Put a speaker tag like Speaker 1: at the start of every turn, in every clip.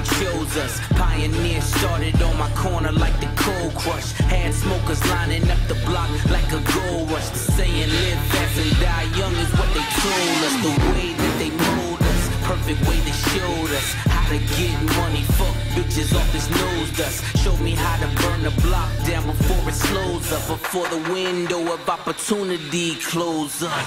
Speaker 1: game chose us. Pioneers started on my corner like the cold crush. Had smokers lining up the block like a gold rush. The saying live fast and die young is what they told us. The way that they mold us, perfect way they showed us how to get money. Fuck bitches off this nose dust. Showed me how to burn the block down before it slows up. Before the window of opportunity close up.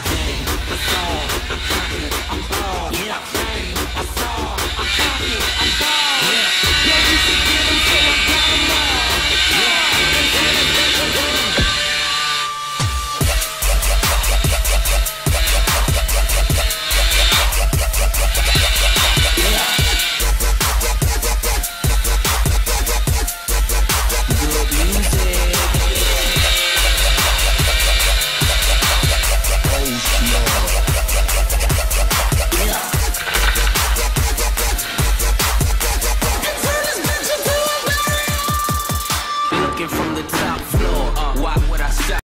Speaker 1: the top.